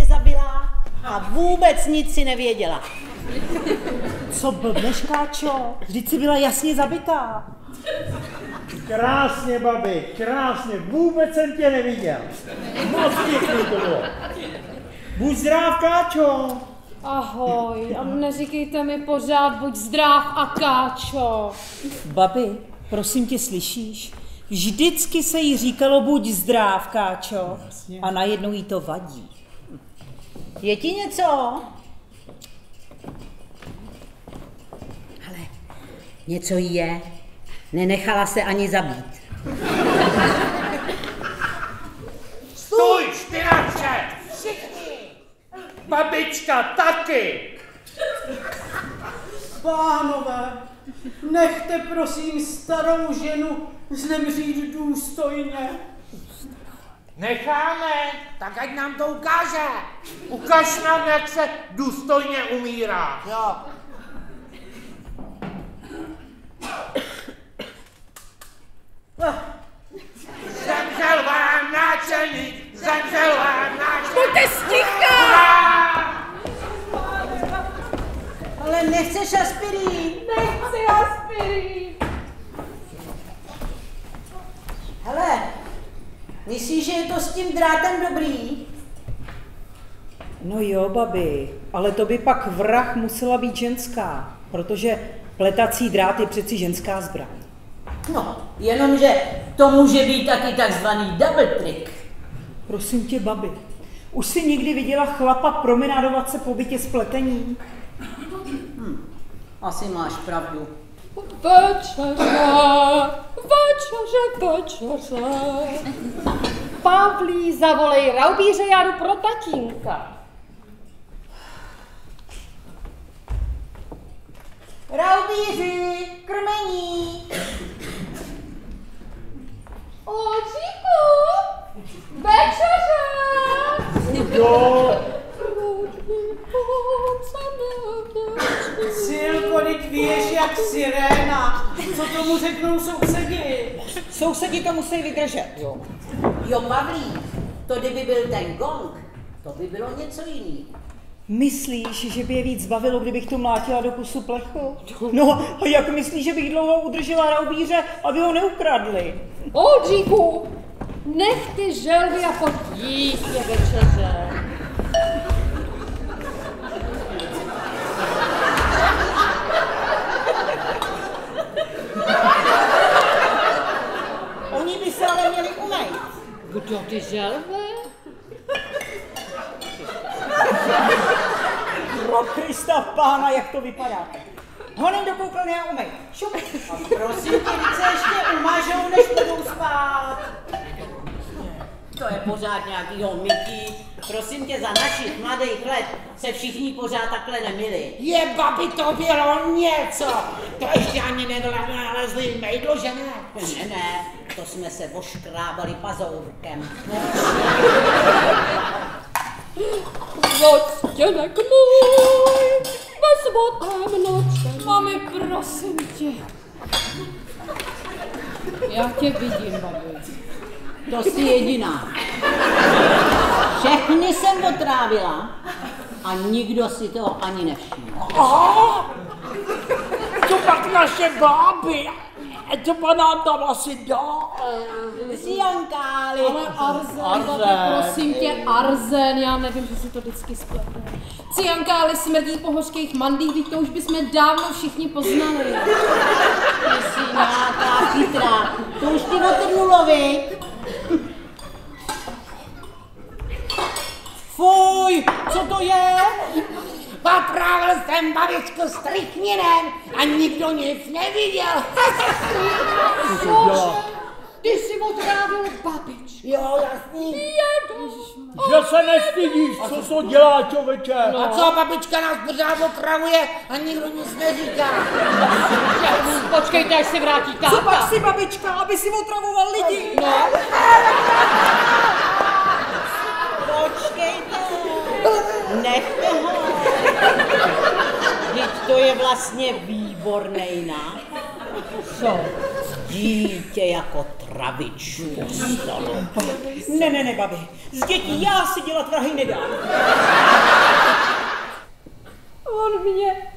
tě zabila a vůbec nic si nevěděla. Co blbneš, Káčo? Vždyť jsi byla jasně zabitá. Krásně, babi, krásně, vůbec jsem tě neviděl. Moc pěkný to bylo. Buď zdrav, Káčo. Ahoj, a neříkejte mi pořád, buď zdrav a káčo. Babi, prosím tě, slyšíš? Vždycky se jí říkalo buď zdrav, Káčo, a najednou jí to vadí. Je ti něco? Ale něco jí je. Nenechala se ani zabít. Stůj, špinače! Všichni! Babička taky! Pánové, nechte prosím starou ženu zemřít důstojně. Necháme, tak ať nám to ukáže. Ukaž nám, jak se důstojně umírá. Jo. Zemřel vám náčelník, zemřel vám náčelník. Buďte sticha! Ale nechceš aspirín? Nechci aspirín. Hele, myslíš, že je to s tím drátem dobrý? No jo, babi, ale to by pak vrah musela být ženská, protože pletací drát je přeci ženská zbraň. No, jenomže to může být taky takzvaný double trick. Prosím tě, babi, už jsi někdy viděla chlapa promenádovat se po bytě s pletením? Asi máš pravdu. Večeře, večeře, večeře. Pavlí, zavolej raubíře, já jdu pro tatínka. Raubíři, krmení. Očíku, večeře. Jo, Silko, teď víš jak siréna. Co tomu řeknou sousedi? Sousedi to musí vydržet, jo. Jo, Pavlí, to kdyby byl ten gong, to by bylo něco jiného. Myslíš, že by je víc bavilo, kdybych tu mlátila do kusu plechu? No a jak myslíš, že bych dlouho udržela raubíře, aby ho neukradli? Oldříku, nech ty želvy a pojď jíst je večeře. Oni by se ale měli umejt. Kdo ty želvy? Pro Krista pána, jak to vypadá. Honem do koupelny a umej. Šup. A prosím tě, víc se ještě umažou, než budou spát. To je pořád nějakýho mytí. Prosím tě, za našich mladých let se všichni pořád takhle nemili. Je, babi, to bylo něco. To ještě ani nenalezli mejdlo, že ne? Ne, ne, to jsme se oškrábali pazourkem. Odstěnek můj, ve svatém noci. Mami, prosím tě. Já tě vidím, babi. To jsi jediná. Všechny jsem otrávila a nikdo si toho ani nevšiml. To pak naše báby. To pa nám tam asi dá. Siankáli. Ale arzen, Arzen. prosím tě, arzen, já nevím, že si to vždycky splete. Ciankáli smrdí po hořkých mandlích, teď to už bychom dávno všichni poznali. Jsi nějaká chytrá. To už ty otrnulo, vy. Fuj, co to je? Potrávil jsem babičku strychninem a nikdo nic neviděl. Cože? Ty jsi otrávil babič. Jo, jasný. Jedu. že se nestydíš, co to dělá člověče. A co, babička nás pořád otravuje a nikdo nic neříká. Počkejte, až se vrátí Co pak táta. si babička, aby si otravoval lidi? No, Počkejte. Nechte ho. Vždyť to je vlastně výborný nápad. co? Dítě jako pravič po stolu. Ne, ne, ne, babi. Z dětí já si dělat vrahy nedám. On mě...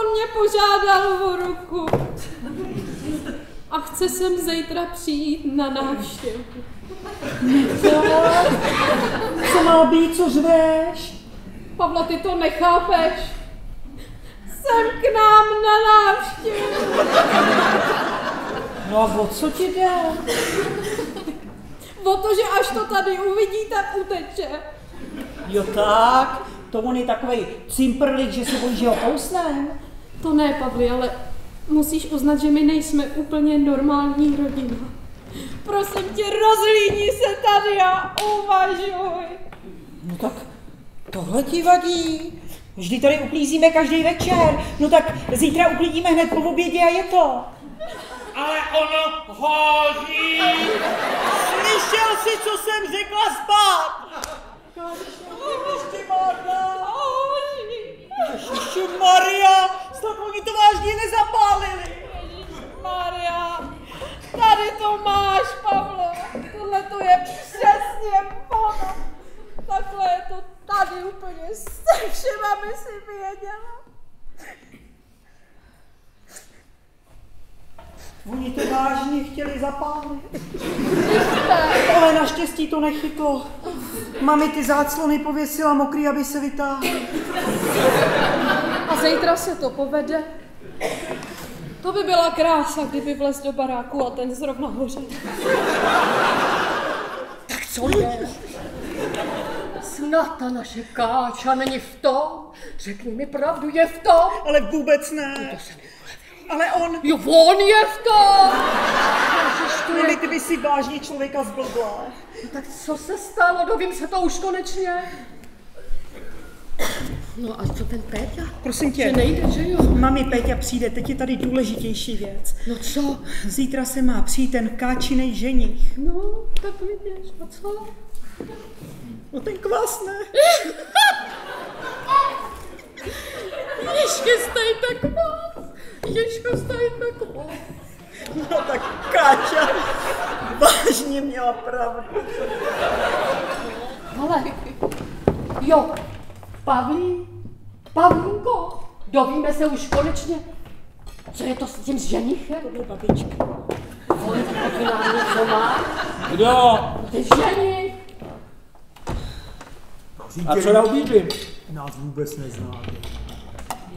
On mě požádal o ruku. A chce sem zítra přijít na návštěvu. Co má být, co řveš? Pavla, ty to nechápeš. Jsem k nám na návštěvu. No a o co ti jde? O to, že až to tady uvidí, tak uteče. Jo tak, to on je takovej cimprlik, že se bojí, že ho kousnem. To ne, Pavli, ale musíš uznat, že my nejsme úplně normální rodina. Prosím tě, rozlíni se tady a uvažuj. No tak tohle ti vadí. Vždy tady uklízíme každý večer. No tak zítra uklidíme hned po obědě a je to. Ale ono hoří. Slyšel jsi, co jsem řekla spát? Ještě Marta. Ježiši Maria, snad oni to vážně nezapálili. Maria, tady to máš, Pavlo. Tohle to je přesně ono. Takhle je to tady úplně se všem, aby si věděla. Oni to vážně chtěli zapálit. Ale naštěstí to nechytlo. Mami ty záclony pověsila mokrý, aby se vytáhly. A zítra se to povede. To by byla krása, kdyby vlez do baráku a ten zrovna hořel. Co je? Snad ta naše káča není v tom. Řekni mi pravdu, je v tom. Ale vůbec ne. Ale on, Jo, on je v tom. Ježiš, to ty by si vážně člověka zblbla. No tak co se stalo? Dovím se to už konečně. No a co ten Péťa? Prosím Že tě, nejde, že jo? mami Péťa přijde, teď je tady důležitější věc. No co? Zítra se má přijít ten káčinej ženich. No, tak vidíš, a co? No ten kvas ne. Ježky, stejte kvás. Ježko, stejte kvás. No tak Káča vážně měla pravdu. Ale, jo, Pavlí, Pavlínko, dovíme se už konečně, co je to s tím ženichem? To je babička. Má? Kdo? Ty ženich. A co na ubídlím? Nás vůbec neznáte.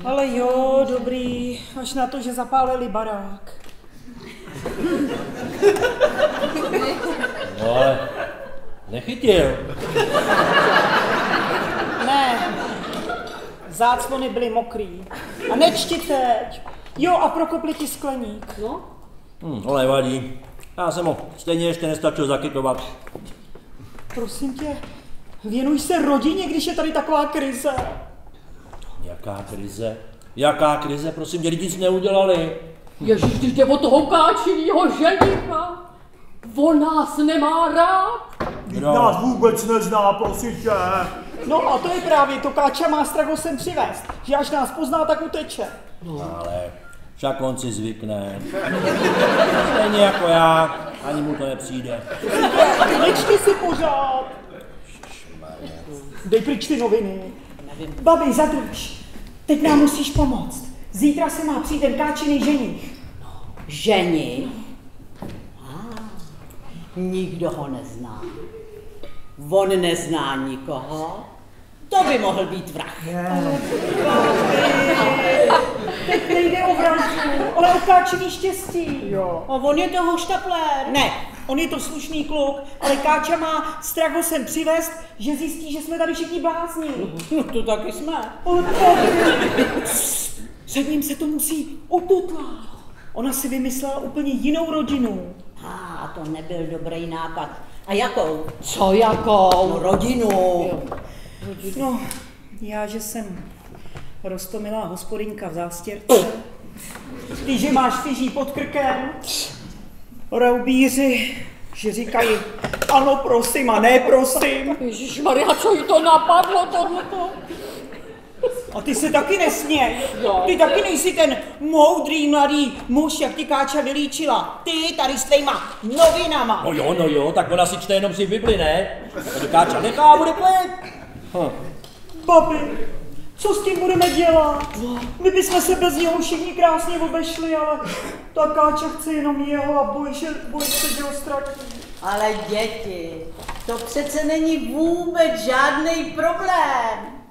Ale jo, dobrý, až na to, že zapálili barák. No ale nechytil. Ne, záclony byly mokrý. A nečti teď. Jo, a prokopli ti skleník. No, Hm, to nevadí. Já jsem ho stejně ještě nestačil zakytovat. Prosím tě, věnuj se rodině, když je tady taková krize. Jaká krize? Jaká krize? Prosím tě, lidi nic neudělali. Ježíš, když jde o toho káčivýho ženicha. On nás nemá rád. Kdo? Nás vůbec nezná, prosím tě. No a to je právě to, Káča má strach sem přivést, že až nás pozná, tak uteče. Ale však on si zvykne. Stejně jako já, ani mu to nepřijde. Nečti si pořád. Dej pryč ty noviny. Babi, zadrž. Teď nám musíš pomoct. Zítra se má přijít ten káčený ženich. Ženi? Ah, nikdo ho nezná. On nezná nikoho. To by mohl být vrah. Teď nejde o vraždu, ale o káčený štěstí. Jo. A on je toho štaplér. Ne, on je to slušný kluk, ale Káča má strach ho sem přivést, že zjistí, že jsme tady všichni blázni. No to taky jsme. Před ním se to musí ututlat. Ona si vymyslela úplně jinou rodinu. A ah, to nebyl dobrý nápad. A jakou? Co jakou? No, rodinu. No, já, že jsem rostomilá hospodinka v zástěrce. Ty, že máš fyží pod krkem. Raubíři, že říkají ano, prosím a ne, prosím. Ježíš Maria, co jí to napadlo, tohleto? A ty se taky nesměj. Ty taky nejsi ten moudrý mladý muž, jak ti Káča vylíčila. Ty tady s tvýma novinama. No jo, no jo, tak ona si čte jenom si Bibli, ne? To Káča nechá a bude klid. Hm. Papi, co s tím budeme dělat? My bychom se bez něho všichni krásně obešli, ale ta Káča chce jenom jeho a bojí, že, bojí se, že ho ztratí. Ale děti, to přece není vůbec žádný problém.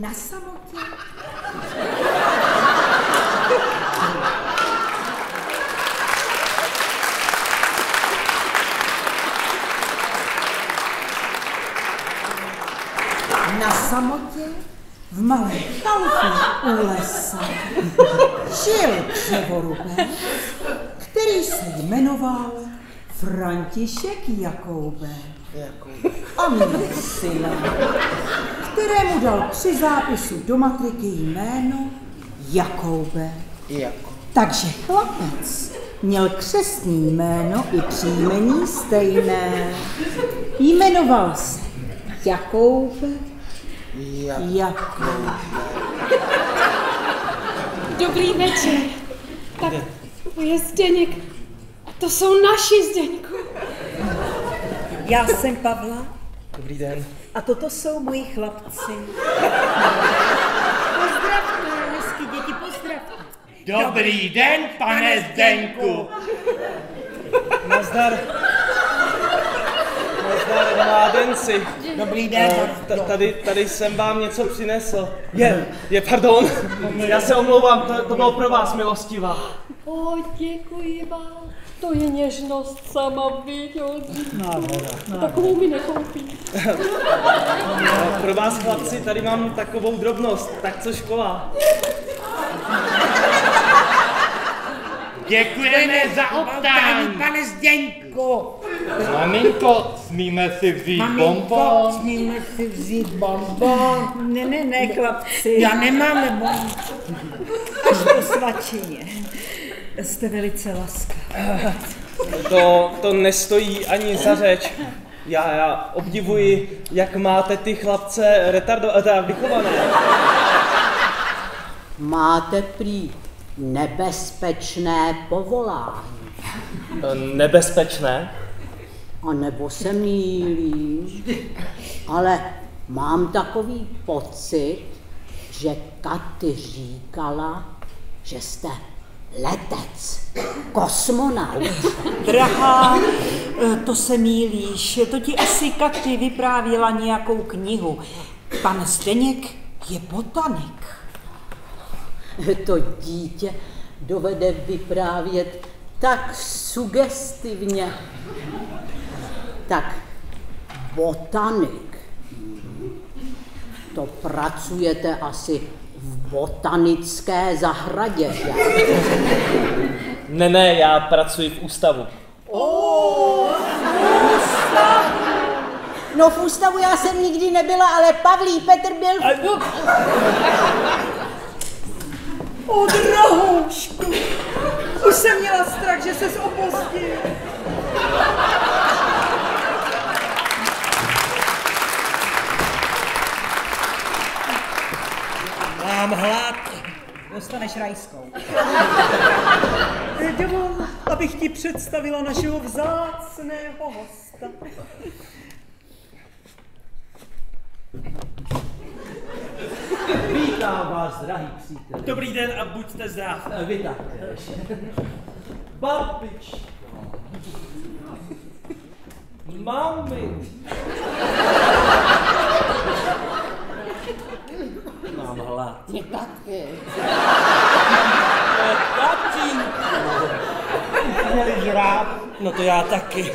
Na samotě? Na samotě v malé chalupě u lesa žil dřevorubec, který se jmenoval František Jakoube. A měl syna, kterému dal při zápisu do matriky jméno Jakoube. Jako. Takže chlapec měl křestní jméno i příjmení stejné. Jmenoval se Jakoube. Dobrý večer. Tak to je Zdeněk. A to jsou naši Zdeňku. Já jsem Pavla Dobrý den. a toto jsou moji chlapci. Pozdravte, hezky děti, pozdravte. Dobrý den, pane Zdenku. Nazdar. Nazdar, mládenci. Dobrý den. Eh, Tady, tady jsem vám něco přinesl. Je, je, pardon. Já se omlouvám, to, to bylo pro vás, milostivá. O, děkuji vám. To je něžnost sama, viděl. Takovou mi nekoupí. Eh, Pro vás, chlapci, tady mám takovou drobnost. Tak co škola? Děkujeme za optání. pane Zdeňku. Maminko, smíme si vzít bonbon? smíme si vzít bonbon. Ne, ne, ne, chlapci. Já nemám bonbon. Až po svačině. Jste velice laskaví. To, to nestojí ani za řeč. Já, já obdivuji, jak máte ty chlapce retardo, eh, teda vychované. Máte prý nebezpečné povolání. Eh, Nebezpečné? A nebo se mýlím, ale mám takový pocit, že Katy říkala, že jste letec, kosmonaut. Drahá, eh, to se mílíš. To ti asi Katy vyprávěla nějakou knihu. Pan Zdeněk je botanik. To dítě dovede vyprávět tak sugestivně. Tak botanik. To pracujete asi v botanické zahradě, že? Ne, ne, já pracuji v ústavu. No v ústavu já jsem nikdy nebyla, ale Pavlí Petr byl... v- O, drahoušku, už jsem měla strach, že se opozdil. Mám hlad. Dostaneš rajskou. Dovol, abych ti představila našeho vzácného hosta. Vítám vás, drahý přítel. Dobrý den a buďte zdrav. Vy taktéž. Babičko. Mami. Mám hlad. Mě taky. Tatínku. Měli žrát? No to já taky.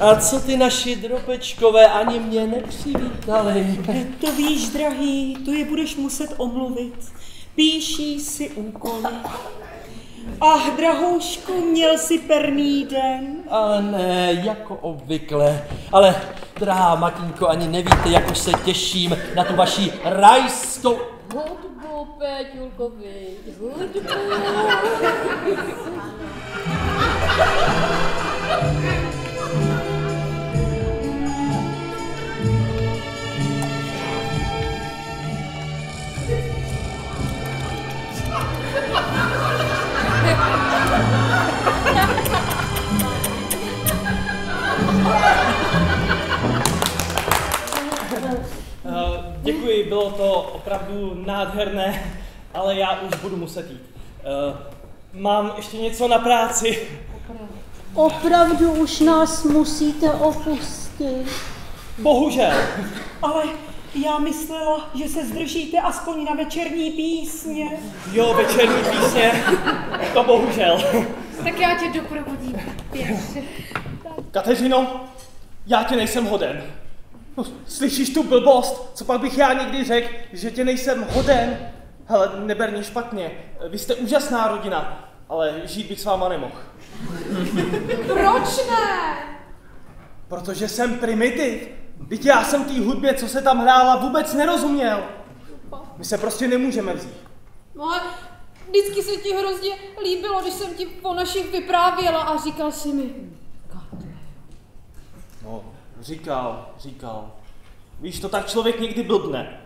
A co ty naši drobečkové ani mě nepřivítali? To víš, drahý, to je budeš muset omluvit. Píší si úkoly. Ach, drahoušku, měl si perný den. Ale ne, jako obvykle. Ale, drahá Matinko, ani nevíte, jak už se těším na tu vaši rajskou... Hudbu, Péťulkovi, hudbu. bylo to opravdu nádherné, ale já už budu muset jít. Uh, mám ještě něco na práci. Opravdu už nás musíte opustit. Bohužel. Ale já myslela, že se zdržíte aspoň na večerní písně. Jo, večerní písně, to bohužel. Tak já tě doprovodím. Kateřino, já tě nejsem hoden. No, Slyšíš tu blbost? Co pak bych já někdy řekl, že tě nejsem hoden? Hele, neber mě špatně. Vy jste úžasná rodina, ale žít bych s váma nemohl. Proč ne? Protože jsem primitiv. Teď já jsem té hudbě, co se tam hrála, vůbec nerozuměl. My se prostě nemůžeme vzít. No ale vždycky se ti hrozně líbilo, když jsem ti o našich vyprávěla a říkal si mi, No, říkal, říkal. Víš, to tak člověk někdy blbne.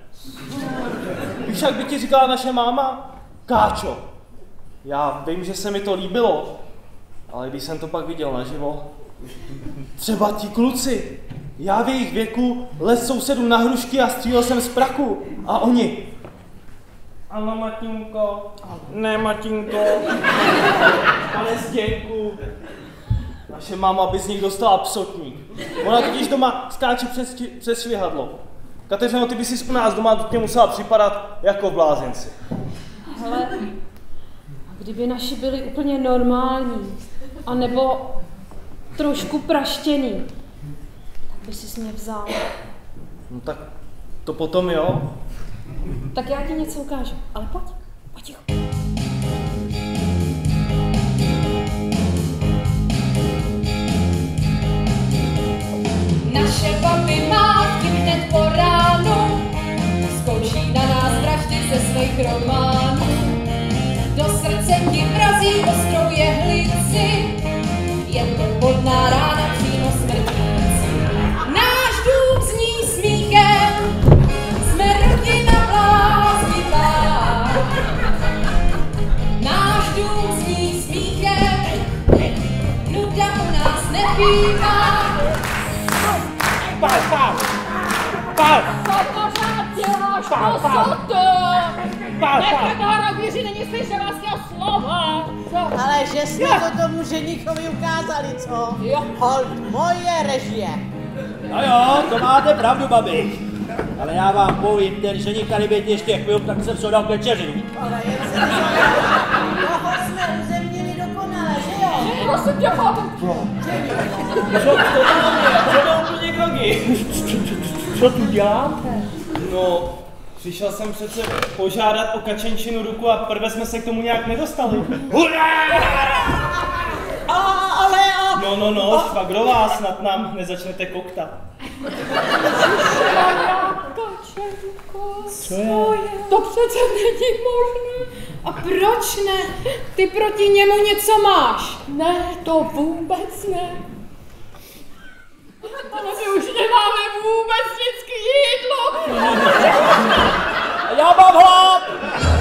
Víš, jak by ti říkala naše máma? Káčo, já vím, že se mi to líbilo, ale když jsem to pak viděl naživo, třeba ti kluci, já v jejich věku les sousedů na hrušky a střílel jsem z praku. A oni. Ano, Matinko. Ne, Matinko. Pane Zděnku. Naše máma by z nich dostala psotník. Ona totiž doma skáče přes, přes švihadlo. Kateřino, ty by si u nás doma tě musela připadat jako v blázinci. hele, a kdyby naši byli úplně normální, anebo trošku praštěný, tak by si mě vzal. No tak to potom jo. Tak já ti něco ukážu, ale pojď, pojď babi mátky hned po ránu zkouší na nás vraždy ze svých románů. Do srdce ti vrazí ostrou jehlici, je to bodná rána přímo smrtící. Náš dům zní smíchem, jsme rodina bláznivá. Náš dům zní smíchem, nuda u nás nebývá. Pál, pál! Pál! Co pořád děláš, Pál, pál. kosoto? Pál, pál! Nechme toho rovníři, není slyšet vlastního slova. Co? Ale že jsme to tomu ženíkovi ukázali, co? Jo. Hold moje režie. No jo, to máte pravdu, babi. Ale já vám povím, ten ženík tady být ještě chvíli, tak jsem se dal k večeři. Ale jen se. Toho jsme uzemnili dokonale, že jo? Prosím tě, chápu. Co to tam je? Co to grogy? Co tu děláte? No, přišel jsem přece požádat o kačenčinu ruku a prvé jsme se k tomu nějak nedostali. A, ale a... No, no, no, švagrová, snad nám nezačnete koktat. Kačenko, co je? To přece není možné. A proč ne? Ty proti němu něco máš. Ne, to vůbec ne. Ale my už nemáme vůbec nic k jídlu. Já mám hlad!